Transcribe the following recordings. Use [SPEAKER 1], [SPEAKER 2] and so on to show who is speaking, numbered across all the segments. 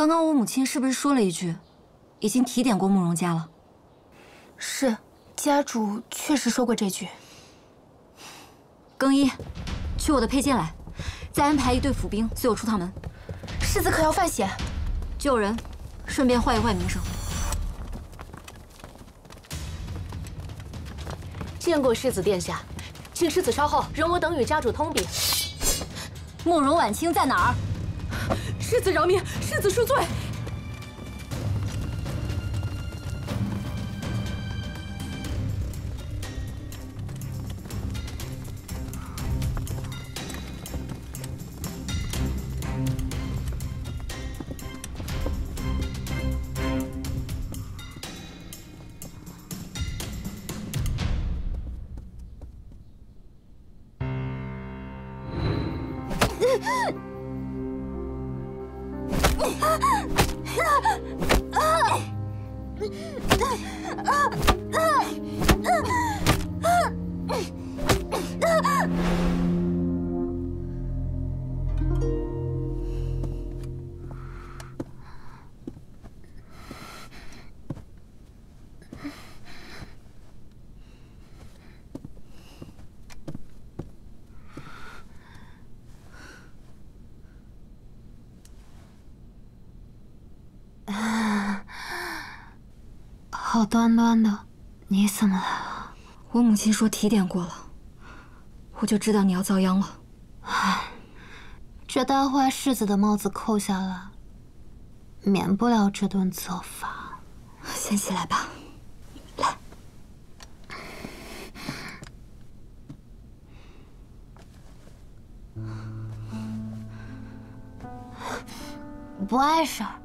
[SPEAKER 1] 刚刚我母亲是不是说了一句，已经提点过慕容家了？
[SPEAKER 2] 是，家主确实说过这句。
[SPEAKER 1] 更衣，取我的佩剑来，再安排一队府兵随我出趟门。
[SPEAKER 2] 世子可要犯险，
[SPEAKER 1] 救人，顺便坏一坏名声。
[SPEAKER 3] 见过世子殿下，请世子稍后，容我等与家主通禀。
[SPEAKER 1] 慕容婉清在哪儿？
[SPEAKER 3] 世子饶命，世子恕罪。
[SPEAKER 4] 好端端的，你怎么来了？
[SPEAKER 1] 我母亲说提点过了，我就知道你要遭殃了。
[SPEAKER 4] 唉，这大坏世子的帽子扣下来，免不了这顿责罚。
[SPEAKER 1] 先起来吧，来。
[SPEAKER 4] 不碍事儿，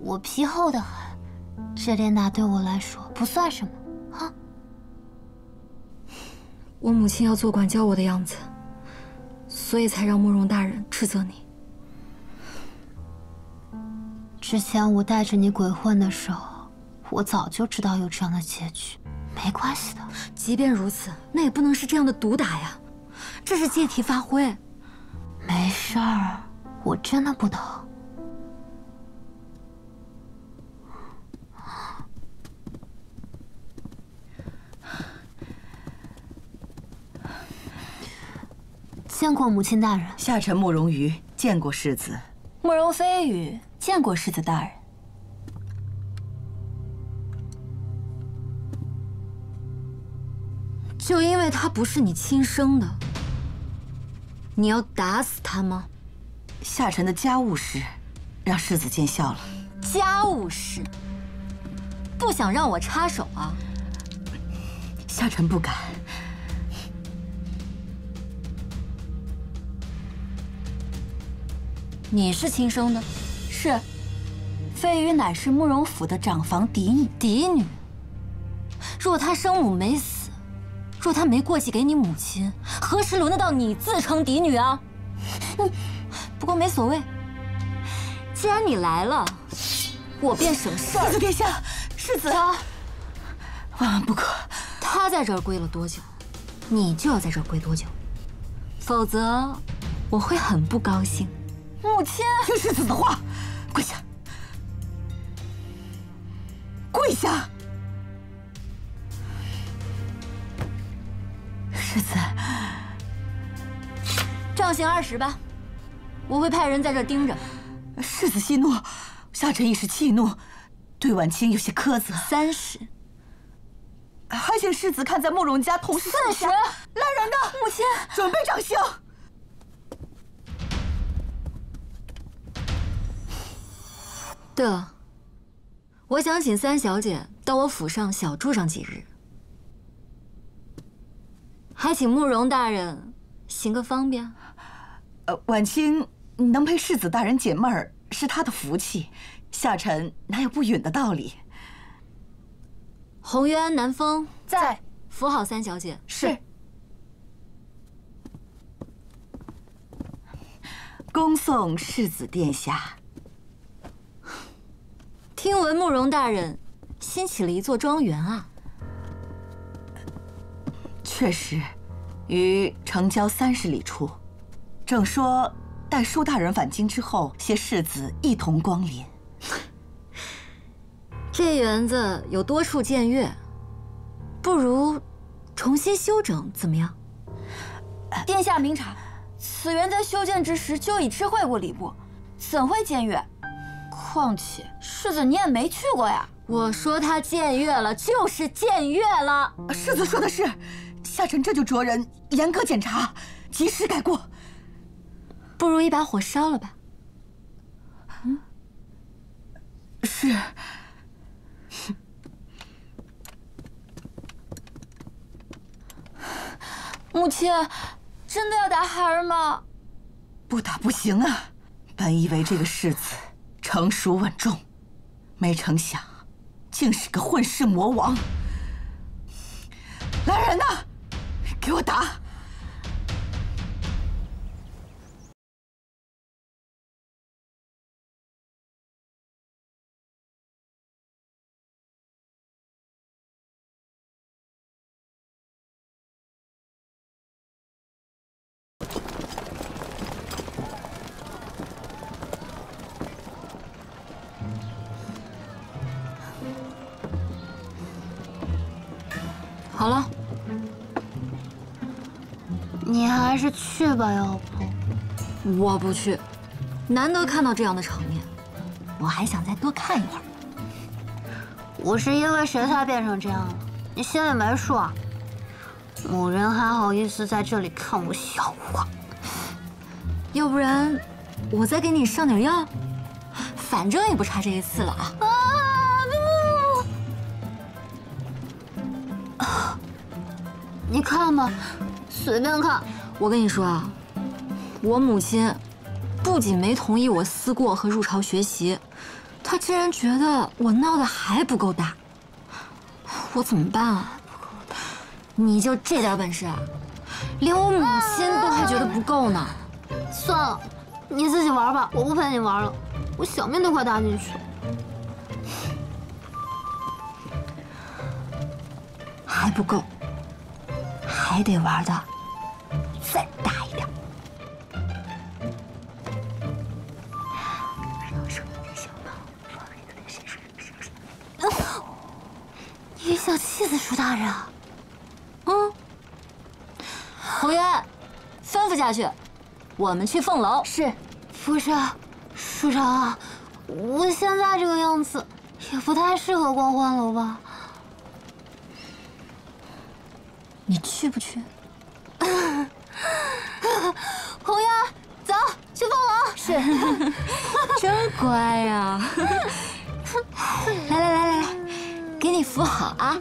[SPEAKER 4] 我皮厚的很。这点打对我来说不算什么，啊！
[SPEAKER 1] 我母亲要做管教我的样子，所以才让慕容大人斥责你。
[SPEAKER 4] 之前我带着你鬼混的时候，我早就知道有这样的结局。没关系的，
[SPEAKER 1] 即便如此，那也不能是这样的毒打呀！这是借题发挥。
[SPEAKER 4] 没事儿，我真的不疼。见过母亲大人，
[SPEAKER 5] 下臣慕容瑜见过世子。
[SPEAKER 2] 慕容飞羽见过世子大人。
[SPEAKER 1] 就因为他不是你亲生的，你要打死他吗？
[SPEAKER 5] 下臣的家务事，让世子见笑了。
[SPEAKER 1] 家务事，不想让我插手啊？
[SPEAKER 5] 下臣不敢。
[SPEAKER 2] 你是亲生的，是。飞羽乃是慕容府的长房嫡女，
[SPEAKER 1] 嫡女。若她生母没死，若她没过继给你母亲，何时轮得到你自称嫡女啊？你，不过没所谓。既然你来了，我便省事儿。
[SPEAKER 5] 世子殿下，世子，万万不可。
[SPEAKER 1] 他在这儿跪了多久，你就要在这儿跪多久，否则我会很不高兴。
[SPEAKER 2] 母亲，
[SPEAKER 5] 听世 子的话，跪下，跪下！世子，
[SPEAKER 1] 杖刑二十吧，我会派人在这盯着。
[SPEAKER 5] 世子息怒，下臣一时气怒，对婉清有些苛责。
[SPEAKER 1] 三十，
[SPEAKER 5] 还请世子看在慕容家同事
[SPEAKER 1] 四十，来
[SPEAKER 5] 人呐！
[SPEAKER 1] 母亲，
[SPEAKER 5] 准备杖刑。
[SPEAKER 1] 对了，我想请三小姐到我府上小住上几日，还请慕容大人行个方便。
[SPEAKER 5] 呃，婉清能陪世子大人解闷儿是他的福气，下臣哪有不允的道理？
[SPEAKER 1] 红渊、南风
[SPEAKER 2] 在，
[SPEAKER 1] 扶好三小姐。
[SPEAKER 2] 是。
[SPEAKER 5] 恭送世子殿下。
[SPEAKER 1] 听闻慕容大人新起了一座庄园啊？
[SPEAKER 5] 确实，于城郊三十里处。正说待舒大人返京之后，携世子一同光临。
[SPEAKER 1] 这园子有多处僭越，不如重新修整，怎么样？
[SPEAKER 2] 殿下明察，此园在修建之时就已知会过礼部，怎会僭越？况且世子你也没去过呀。
[SPEAKER 1] 我说他僭越了，就是僭越了。
[SPEAKER 5] 世子说的是，下臣这就着人严格检查，及时改过。
[SPEAKER 1] 不如一把火烧了吧。
[SPEAKER 5] 嗯，是。
[SPEAKER 2] 母亲，真的要打孩儿吗？
[SPEAKER 5] 不打不行啊！本以为这个世子成熟稳重，没成想，竟是个混世魔王。来人呐，给我打！
[SPEAKER 1] 好了，
[SPEAKER 4] 你还是去吧，要
[SPEAKER 1] 不我不去。难得看到这样的场面，我还想再多看一会儿。
[SPEAKER 4] 我是因为谁才变成这样的？你心里没数啊？某人还好意思在这里看我笑话？
[SPEAKER 1] 要不然，我再给你上点药，反正也不差这一次了啊。
[SPEAKER 4] 你看吧，随便看。
[SPEAKER 1] 我跟你说啊，我母亲不仅没同意我思过和入朝学习，她竟然觉得我闹得还不够大。我怎么办啊？你就这点本事啊？连我母亲都还觉得不够呢。
[SPEAKER 4] 算了，你自己玩吧，我不陪你玩了。我小命都快搭进去了。
[SPEAKER 1] 还不够。还得玩的再大一点。
[SPEAKER 4] 你想气死舒大人啊？
[SPEAKER 1] 嗯。红渊，吩咐下去，我们去凤楼。
[SPEAKER 4] 是。不是，舒长，我现在这个样子也不太适合逛欢楼吧？
[SPEAKER 1] 你去不去？红
[SPEAKER 4] 丫，走去凤楼。
[SPEAKER 1] 是，真乖 呀！来来来来来，给你扶好啊。